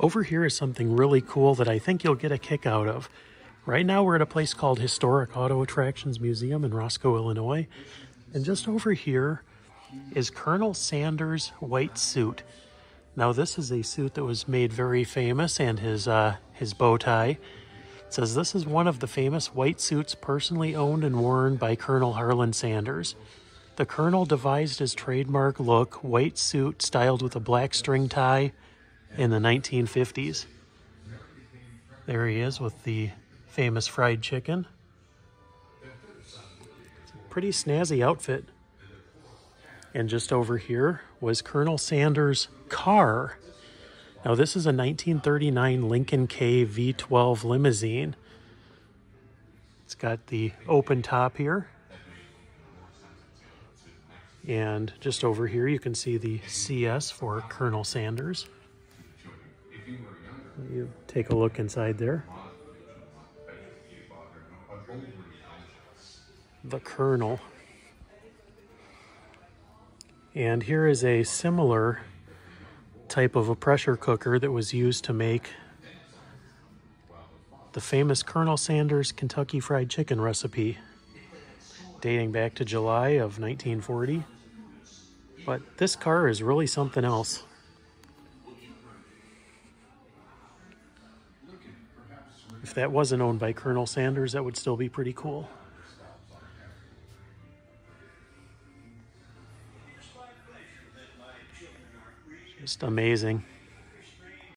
Over here is something really cool that I think you'll get a kick out of. Right now we're at a place called Historic Auto Attractions Museum in Roscoe, Illinois. And just over here is Colonel Sanders' white suit. Now this is a suit that was made very famous and his, uh, his bow tie. It says this is one of the famous white suits personally owned and worn by Colonel Harlan Sanders. The Colonel devised his trademark look, white suit styled with a black string tie, in the 1950s. There he is with the famous fried chicken. Pretty snazzy outfit. And just over here was Colonel Sanders' car. Now, this is a 1939 Lincoln K V12 limousine. It's got the open top here. And just over here, you can see the CS for Colonel Sanders. You take a look inside there. The Colonel. And here is a similar type of a pressure cooker that was used to make the famous Colonel Sanders Kentucky Fried Chicken recipe dating back to July of 1940. But this car is really something else. That wasn't owned by Colonel Sanders, that would still be pretty cool. Just amazing.